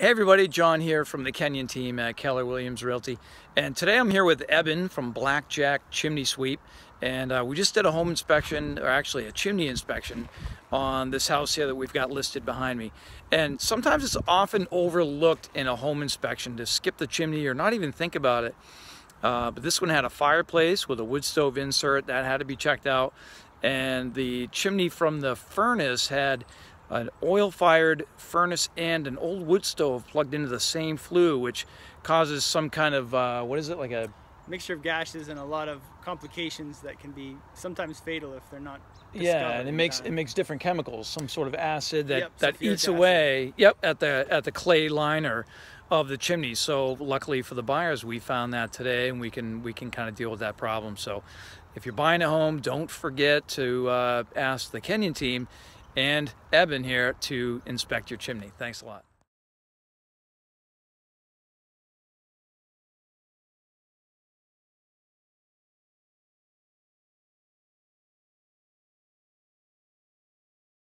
Hey everybody, John here from the Kenyon team at Keller Williams Realty. And today I'm here with Eben from Blackjack Chimney Sweep. And uh, we just did a home inspection, or actually a chimney inspection on this house here that we've got listed behind me. And sometimes it's often overlooked in a home inspection to skip the chimney or not even think about it. Uh, but this one had a fireplace with a wood stove insert that had to be checked out. And the chimney from the furnace had an oil-fired furnace and an old wood stove plugged into the same flue, which causes some kind of, uh, what is it, like a... Mixture of gases and a lot of complications that can be sometimes fatal if they're not yeah and it makes time. it makes different chemicals some sort of acid that yep, that eats acid. away yep at the at the clay liner of the chimney so luckily for the buyers we found that today and we can we can kind of deal with that problem so if you're buying a home don't forget to uh, ask the kenyon team and Eben here to inspect your chimney. Thanks a lot.